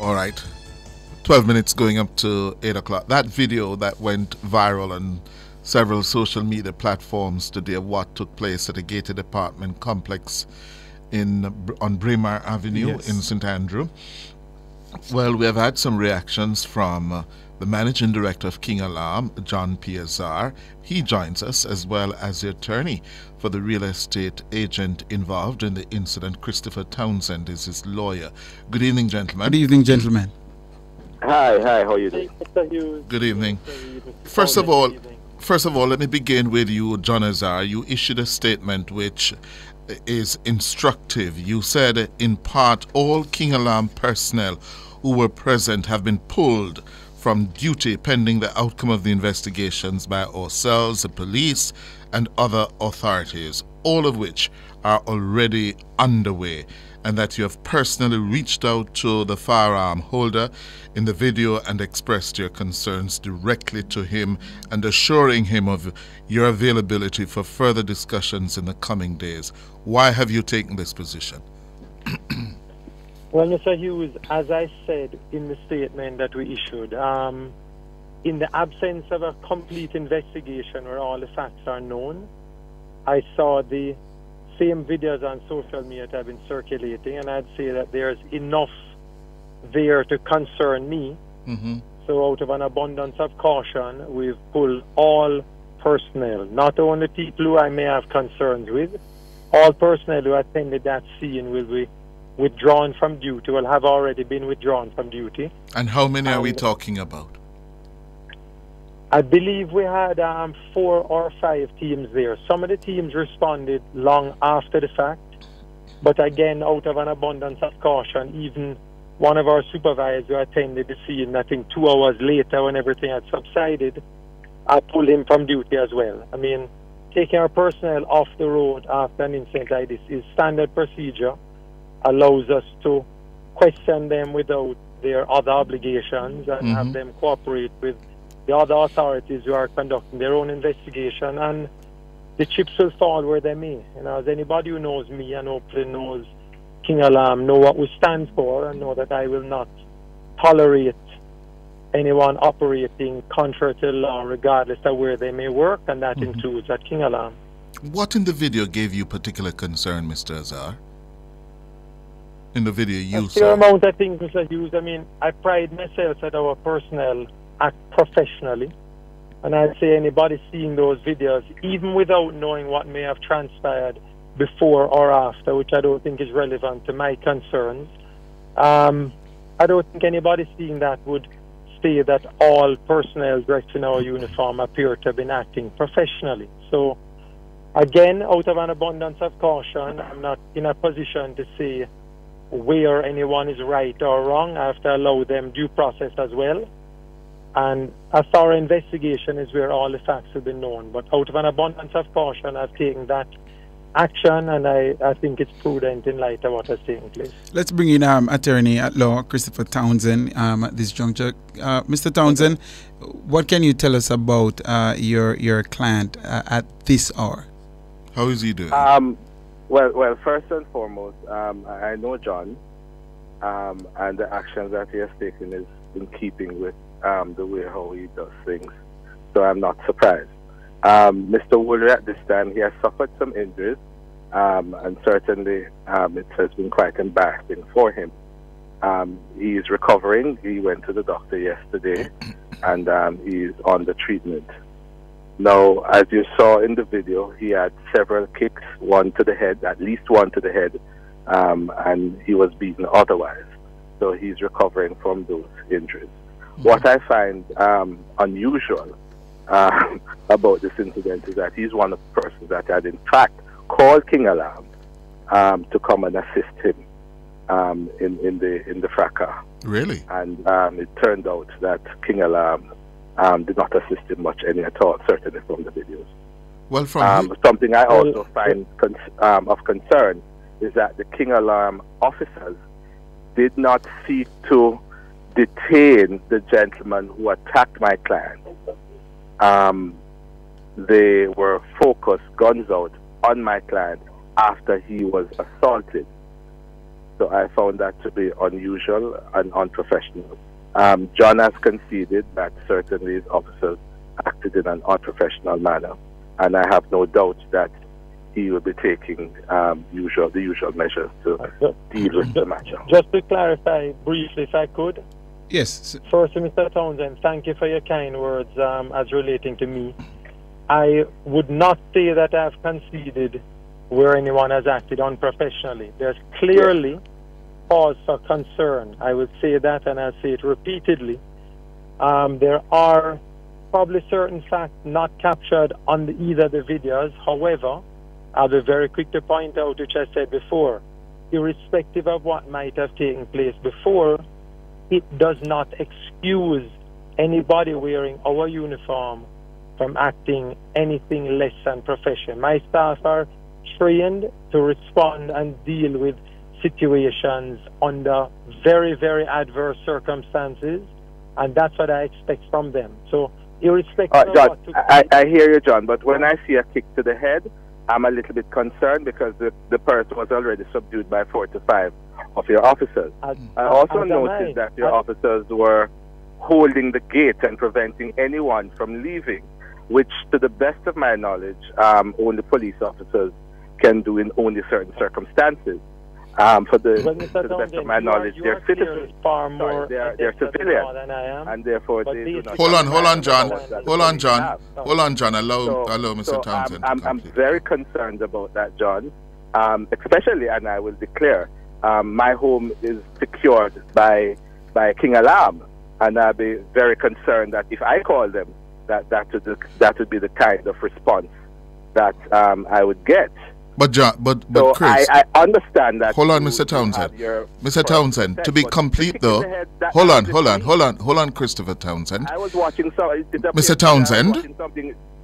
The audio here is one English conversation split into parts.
All right. 12 minutes going up to 8 o'clock. That video that went viral on several social media platforms today of what took place at a gated apartment complex in on Braemar Avenue yes. in St. Andrew. Well, we have had some reactions from uh, the managing director of King Alarm, John P. Azar. He joins us as well as the attorney for the real estate agent involved in the incident. Christopher Townsend is his lawyer. Good evening, gentlemen. Good evening, gentlemen. Hi, hi, how are you doing? Good evening. First of all, first of all, let me begin with you, John Azar. You issued a statement which is instructive. You said, in part, all King Alarm personnel who were present have been pulled from duty pending the outcome of the investigations by ourselves, the police, and other authorities, all of which are already underway, and that you have personally reached out to the firearm holder in the video and expressed your concerns directly to him and assuring him of your availability for further discussions in the coming days. Why have you taken this position? Well, Mr. Hughes, as I said in the statement that we issued, um, in the absence of a complete investigation where all the facts are known, I saw the same videos on social media that have been circulating, and I'd say that there's enough there to concern me. Mm-hmm. So, out of an abundance of caution, we've pulled all personnel, not only people who I may have concerns with, all personnel who attended that scene will be withdrawn from duty, will have already been withdrawn from duty. And how many are we talking about? I believe we had um, four or five teams there. Some of the teams responded long after the fact, but again, out of an abundance of caution, even one of our supervisors who attended the scene, I think two hours later when everything had subsided, I pulled him from duty as well. I mean, taking our personnel off the road after an incident like this is standard procedure allows us to question them without their other obligations and mm-hmm. have them cooperate with the other authorities who are conducting their own investigation and the chips will fall where they may. You know, as anybody who knows me and hopefully knows King Alarm know what we stand for and know that I will not tolerate anyone operating contrary to law regardless of where they may work and that mm-hmm. includes at King Alarm. What in the video gave you particular concern, Mr. Azar? In the video you saw? The amount of things Mr. Hughes. I mean, I pride myself that our personnel act professionally. And I'd say anybody seeing those videos, even without knowing what may have transpired before or after, which I don't think is relevant to my concerns, um, I don't think anybody seeing that would say that all personnel dressed in our uniform appear to have been acting professionally. So, again, out of an abundance of caution, I'm not in a position to say where anyone is right or wrong. I have to allow them due process as well. And a thorough investigation is where all the facts have been known. But out of an abundance of caution, I've taken that action, and I, I think it's prudent in light of what has taken place. Let's bring in um, attorney at law Christopher Townsend um, at this juncture. Uh, Mr. Townsend, okay. what can you tell us about uh, your your client uh, at this hour? How is he doing? Um, well, well, first and foremost, um, I know John, um, and the actions that he has taken is in keeping with um, the way how he does things. So I'm not surprised. Um, Mr. Woolery at this time, he has suffered some injuries, um, and certainly um, it has been quite embarrassing for him. he is recovering. He went to the doctor yesterday, and he's on the treatment. Now, as you saw in the video, he had several kicks, one to the head, at least one to the head, um, and he was beaten otherwise. So he's recovering from those injuries. Mm-hmm. What I find um, unusual uh, about this incident is that he's one of the persons that had, in fact, called King Alarm um, to come and assist him um, in, in the in the fracas. Really? And um, it turned out that King Alarm um, did not assist him much any at all, certainly from the videos. Well, from um, something I also find con- um, of concern is that the King Alarm officers did not seek to detain the gentleman who attacked my client. Um, they were focused, guns out, on my client after he was assaulted. So I found that to be unusual and unprofessional. Um, John has conceded that certainly his officers acted in an unprofessional manner, and I have no doubt that he will be taking um, usual the usual measures to deal with the matter. Just to clarify briefly, if I could. Yes. First, Mr. Townsend, thank you for your kind words um, as relating to me. I would not say that I've conceded where anyone has acted unprofessionally. There's clearly cause for concern. I would say that, and I'll say it repeatedly. Um, there are probably certain facts not captured on the, either the videos. However, I'll be very quick to point out, which I said before, irrespective of what might have taken place before, it does not excuse anybody wearing our uniform from acting anything less than professional. My staff are trained to respond and deal with situations under very, very adverse circumstances, and that's what I expect from them. So, irrespective uh, John, I, I hear you, John, but when I see a kick to the head, I'm a little bit concerned because the, the person was already subdued by four to five of your officers. I, I also noticed that your officers were holding the gate and preventing anyone from leaving, which, to the best of my knowledge, um, only police officers can do in only certain circumstances. Um, for the, to the best of my knowledge, are, they're citizens. Far more they're, they're civilians, and therefore they do not. Hold on, hold on, John. Hold on, John. Hold on, John. Allow, so, allow Mr. So Townsend. I'm, I'm, I'm, very concerned about that, John. Um, especially, and I will declare, um, my home is secured by by King Alarm, and I'll be very concerned that if I call them, that that would that would be the kind of response that um, I would get. But John, but but so Chris, I, I understand that. Hold on, Mr. Townsend. Mr. Townsend, to be complete though. Hold on, hold on, hold on, hold on, Christopher Townsend. I was watching so, Mr. Townsend.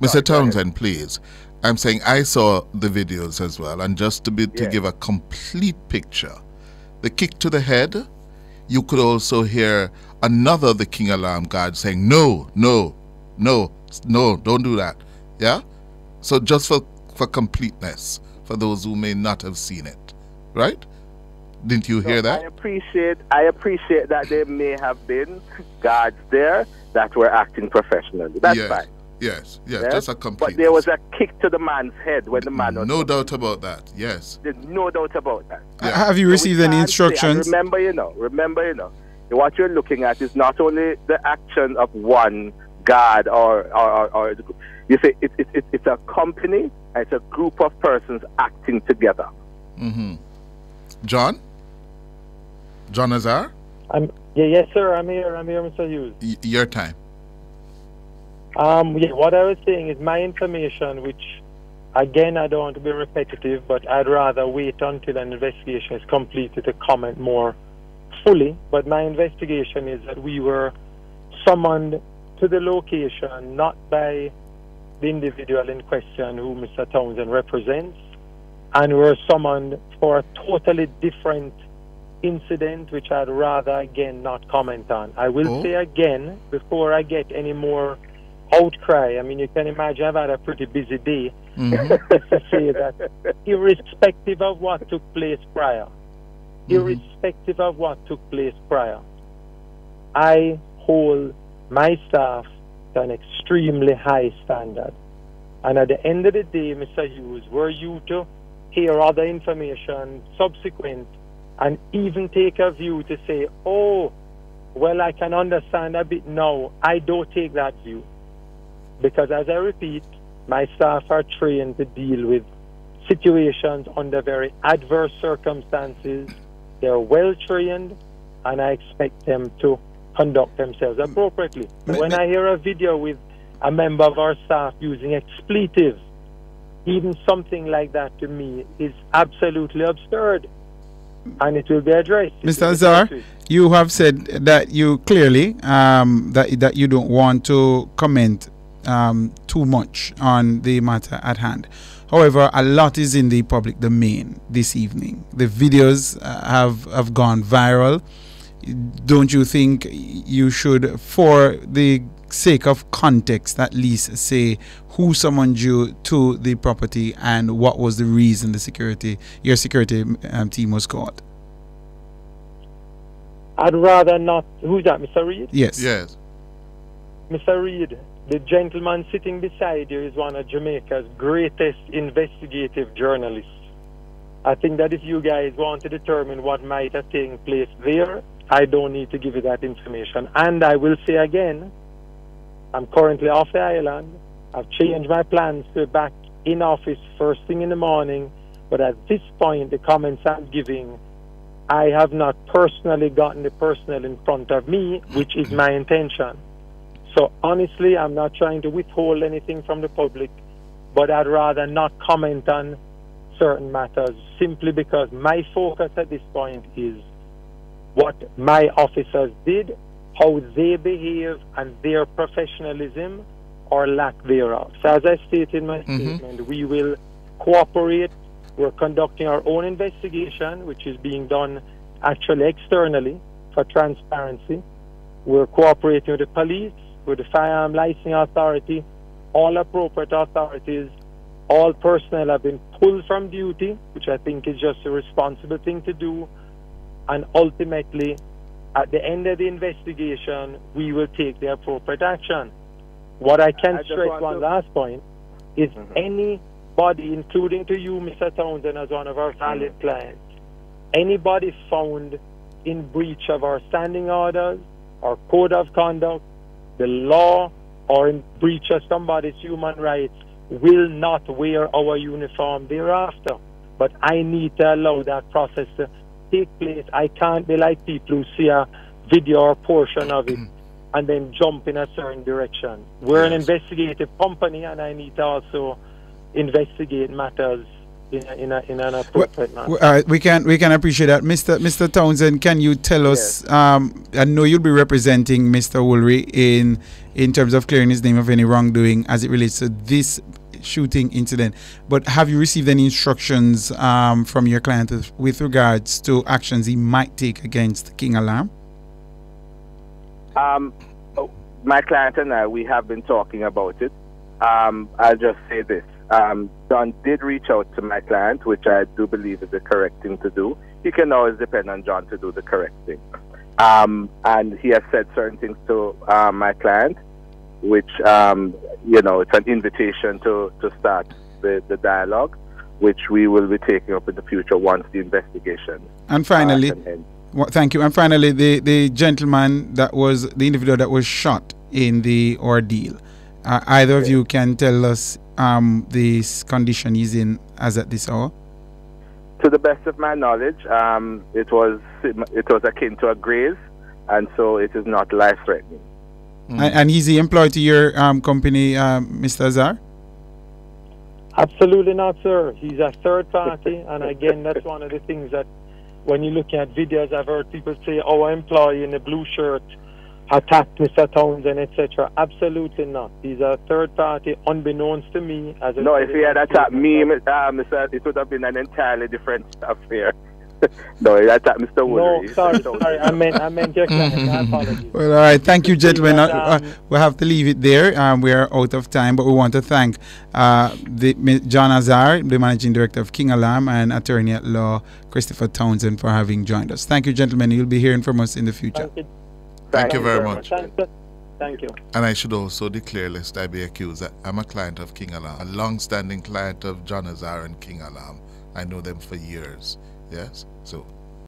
Mr. Townsend, please. I'm saying I saw the videos as well, and just to be to give a complete picture, the kick to the head, you could also hear another the King Alarm guard saying, "No, no, no, no, don't do that." Yeah. So just for for completeness, for those who may not have seen it, right? Didn't you hear that? I appreciate I appreciate that there may have been guards there that were acting professionally. That's yes. fine. Yes, yes, yes, just a complete. But there was a kick to the man's head when the man was. No doubt about that. Yes. There's no doubt about that. Yeah. Have you received any instructions? remember, you know, remember, you know, what you're looking at is not only the action of one guard or or, or, or you say it, it, it, it's a company it's a group of persons acting together. Mm-hmm. John? John Azar? I'm, yeah, yes, sir. I'm here. I'm here, Mr. Hughes. Y- your time. Um, yeah, what I was saying is my information, which, again, I don't want to be repetitive, but I'd rather wait until an investigation is completed to comment more fully. But my investigation is that we were summoned to the location not by the individual in question who Mr. Townsend represents, and were summoned for a totally different incident, which I'd rather again not comment on. I will oh. say again, before I get any more outcry, I mean, you can imagine I've had a pretty busy day, mm-hmm. to say that irrespective of what took place prior, mm-hmm. irrespective of what took place prior, I hold my staff to an extremely high standard. And at the end of the day, Mr. Hughes, were you to hear other information subsequent and even take a view to say, oh, well, I can understand a bit now, I don't take that view. Because as I repeat, my staff are trained to deal with situations under very adverse circumstances. They're well trained, and I expect them to conduct themselves appropriately. when I hear a video with a member of our staff using expletives, even something like that to me is absolutely absurd. And it will be addressed. Mr. Azar, you have said that you clearly um, that that you don't want to comment um, too much on the matter at hand. However, a lot is in the public domain this evening. The videos uh, have have gone viral don't you think you should, for the sake of context, at least say who summoned you to the property and what was the reason the security, your security um, team was called? I'd rather not. Who's that, Mr. Reed? Yes. Yes. Mr. Reed, the gentleman sitting beside you is one of Jamaica's greatest investigative journalists. I think that if you guys want to determine what might have taken place there, I don't need to give you that information. And I will say again, I'm currently off the island. I've changed my plans to be back in office first thing in the morning. But at this point, the comments I'm giving, I have not personally gotten the personnel in front of me, which is my intention. So honestly, I'm not trying to withhold anything from the public, but I'd rather not comment on certain matters simply because my focus at this point is what my officers did, how they behave, and their professionalism or lack thereof. So, as I stated in my Mhm. statement, we will cooperate. We're conducting our own investigation, which is being done actually externally for transparency. We're cooperating with the police, with the firearm licensing authority, all appropriate authorities. All personnel have been pulled from duty, which I think is just a responsible thing to do. And ultimately, at the end of the investigation, we will take the appropriate action. What I can I stress one to- last point is Mhm. anybody, including to you, Mr. Townsend, as one of our valid clients, anybody found in breach of our standing orders, our code of conduct, the law, or in breach of somebody's human rights will not wear our uniform thereafter. But I need to allow that process to take place. I can't be like people who see a video or portion of it mm-hmm. and then jump in a certain direction. We're an investigative company, and I need to also investigate matters in, a, in, a, in an appropriate manner. W- uh, we can we can appreciate that, Mr. Mr. Townsend. Can you tell us? Um, I know you'll be representing Mr. Woolery in in terms of clearing his name of any wrongdoing as it relates to this shooting incident. But have you received any instructions um, from your client with- with regards to actions he might take against King Alarm? Um, oh, my client and I, we have been talking about it. Um, I'll just say this. Um, John did reach out to my client, which I do believe is the correct thing to do. You can always depend on John to do the correct thing. Um, and he has said certain things to uh, my client, which, um, you know, it's an invitation to, to start the, the dialogue, which we will be taking up in the future once the investigation And uh, finally, end. Well, thank you. And finally, the, the gentleman that was the individual that was shot in the ordeal. Uh, either of you can tell us um, the s- condition he's in as at this hour. To the best of my knowledge, um, it was it was akin to a graze, and so it is not life threatening. Mm. And, and he's the employee to your um, company, um, Mr. Azar? Absolutely not, sir. He's a third party, and again, that's one of the things that when you look at videos, I've heard people say, "Our employee in the blue shirt attacked Mr. Townsend, etc." Absolutely not. He's a third party, unbeknownst to me. As I No, if if in he had my attacked me, statement. uh, Mr. It would have been an entirely different affair. no, he attacked Mr. Woodley. no, Woodley. sorry, sorry. I meant, I meant your client. My apologies. Well, all right. Thank you, gentlemen. Uh, uh, Um, we'll have to leave it there. Um, we are out of time, but we want to thank uh, the, John Azar, the managing director of King Alarm, and attorney at law Christopher Townsend for having joined us. Thank you, gentlemen. You'll be hearing from us in the future. Thank you. Thank you very much. Thank you. Thank you. And I should also declare, lest I be accused, that I'm a client of King Alarm, a long standing client of John Azar and King Alarm. I know them for years. Yes? So